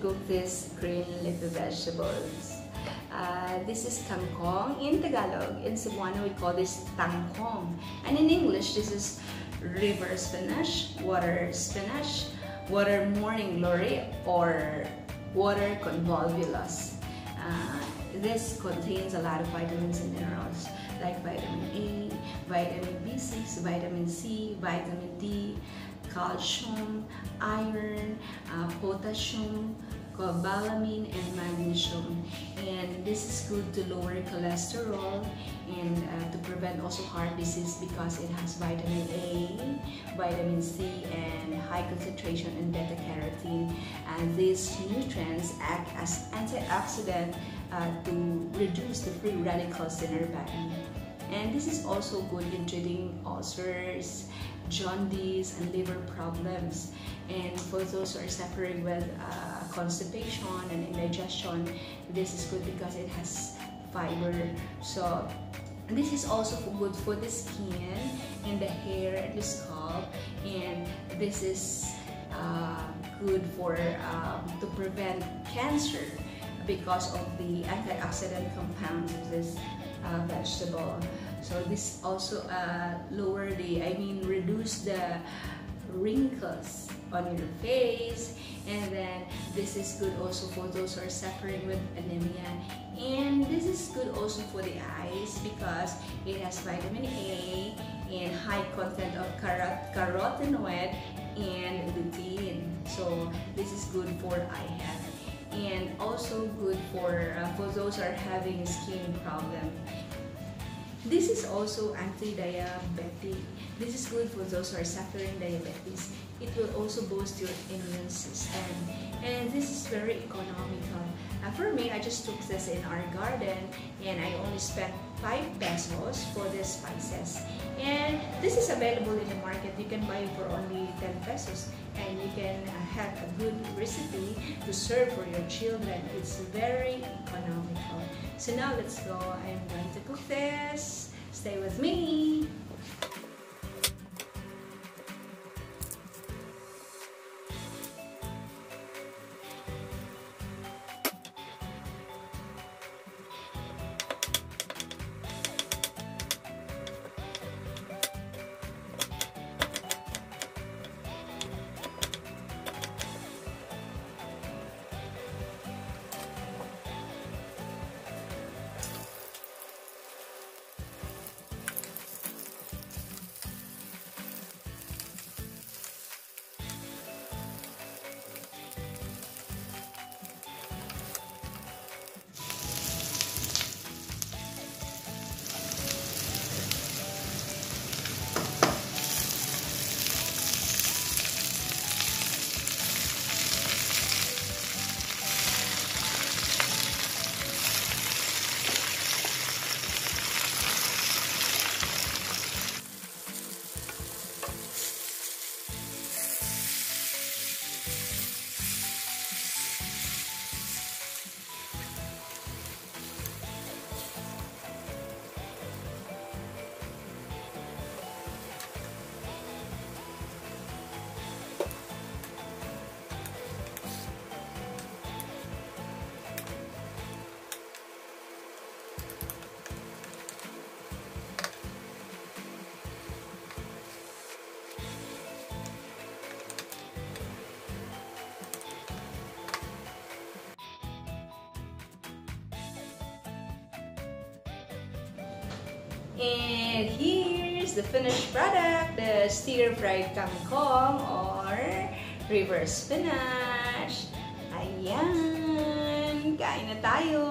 Cook this green leafy vegetables. Uh, this is kangkong in Tagalog. In Cebuano, we call this tangkong. And in English, this is river spinach, water spinach, water morning glory, or water convolvulus. Uh, this contains a lot of vitamins and minerals like vitamin A, vitamin B6, vitamin C, vitamin D, calcium, iron, uh, potassium, cobalamin, and magnesium. And this is good to lower cholesterol and uh, to prevent also heart disease because it has vitamin A, vitamin C, and high concentration in beta carotene. And these nutrients act as antioxidant uh, to reduce the free radicals in our body. And this is also good in treating ulcers, jaundice, and liver problems. And for those who are suffering with uh, constipation and indigestion, this is good because it has fiber. So this is also good for the skin and the hair and the scalp. And this is uh, good for um, to prevent cancer because of the antioxidant compounds of this uh, vegetable. So this also uh, lower the, I mean, reduce the wrinkles on your face. And then this is good also for those who are suffering with anemia. And this is good also for the eyes because it has vitamin A and high content of carot carotenoid and lutein. So this is good for eye health and also good for uh, for those who are having skin problem this is also anti-diabetic. This is good for those who are suffering diabetes. It will also boost your immune system. And this is very economical. For me, I just took this in our garden and I only spent 5 pesos for the spices. And this is available in the market. You can buy it for only 10 pesos and you can uh, have a good recipe to serve for your children. It's very economical. So now let's go. I'm going to cook this. Stay with me. And here's the finished product, the stir-fried kangkong or river spinach. Ayan! Kain na tayo!